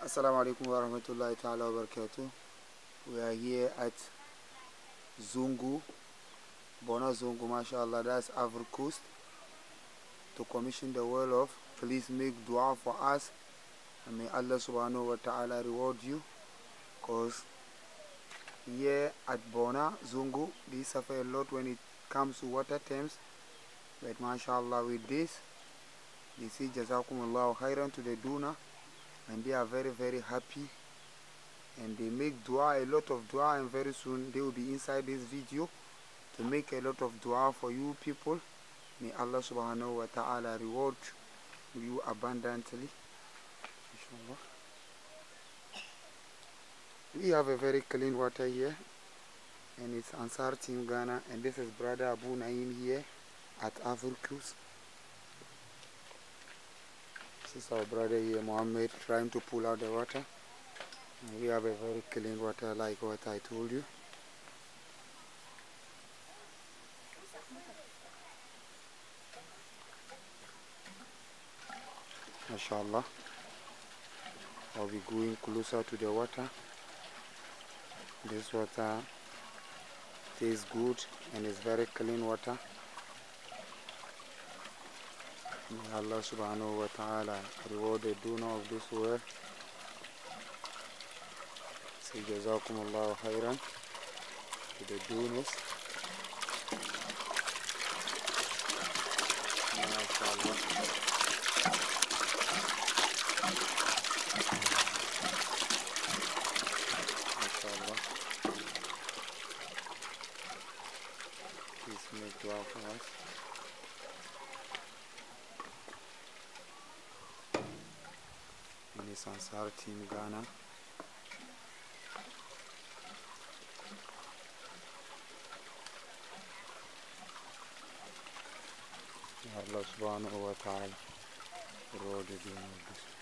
Assalamu alaikum wa rahmatullahi ta'ala wa barakatuh. We are here at Zungu, Bona Zungu, mashallah, that's Ivory Coast, to commission the well of. Please make dua for us and may Allah subhanahu wa ta'ala reward you. Because here at Bona Zungu, they suffer a lot when it comes to water terms. But mashallah, with this, they say Jazakumullahu khairan to the donor and they are very very happy. And they make dua a lot of dua and very soon they will be inside this video to make a lot of dua for you people. May allah subhanahu wa ta'ala reward you abundantly. Inshallah. We have a very clean water here and it's Ansaar team ghana and this is brother abu naim here at Africus. This is our brother here, Mohammed, trying to pull out the water. And we have a very clean water like what I told you. MashaAllah. I'll be going closer to the water. This water tastes good and is very clean water. May Allah subhanahu wa ta'ala reward the donor of this well. Say Jazakumullahu khairan to the donors. MashaAllah. Make dua for us. Sansar Team Ghana. Allah subhanahu wa ta'ala rewarded you.